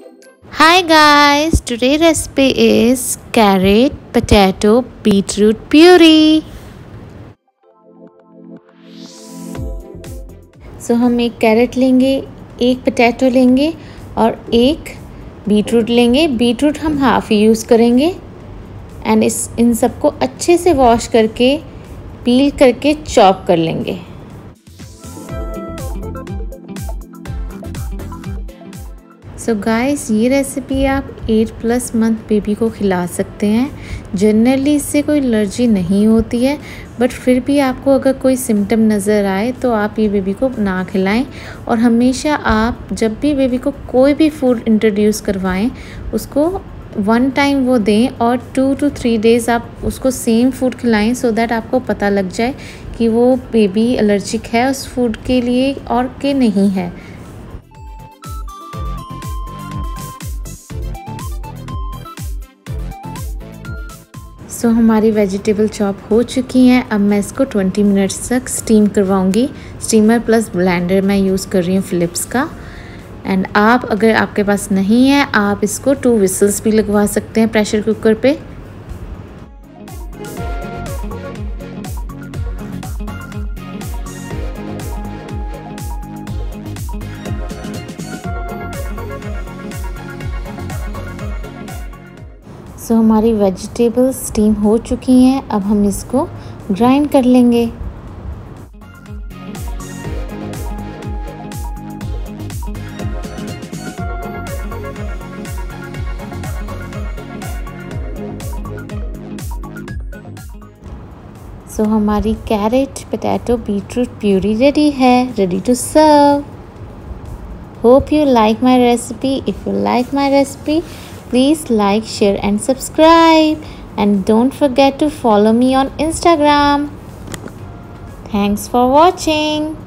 Hi guys, today recipe is carrot, potato, beetroot puree. so, हम एक carat लेंगे एक पोटैटो लेंगे और एक बीटरूट लेंगे बीटरूट हम हाफ़ यूज़ करेंगे एंड इस इन सबको अच्छे से वॉश करके पील करके चॉप कर लेंगे सो so गाइस ये रेसिपी आप एट प्लस मंथ बेबी को खिला सकते हैं। जनरली इससे कोई एलर्जी नहीं होती है बट फिर भी आपको अगर कोई सिम्टम नज़र आए तो आप ये बेबी को ना खिलाएँ। और हमेशा आप जब भी बेबी को कोई भी फ़ूड इंट्रोड्यूस करवाएँ, उसको वन टाइम वो दें और टू टू थ्री डेज़ आप उसको सेम फ़ूड खिलाएँ सो so दैट आपको पता लग जाए कि वो बेबी एलर्जिक है उस फ़ूड के लिए और के नहीं है। सो so, हमारी वेजिटेबल चॉप हो चुकी हैं। अब मैं इसको 20 मिनट्स तक स्टीम करवाऊँगी। स्टीमर प्लस ब्लेंडर मैं यूज़ कर रही हूँ फ़िलिप्स का। एंड आप अगर आपके पास नहीं है आप इसको टू विसल्स भी लगवा सकते हैं प्रेशर कुकर पे। सो हमारी वेजिटेबल स्टीम हो चुकी हैं अब हम इसको ग्राइंड कर लेंगे। सो so, हमारी carrot potato beetroot puree ready है ready to serve hope you like my recipe if you like my recipe Please like, share and subscribe. And don't forget to follow me on Instagram. Thanks for watching.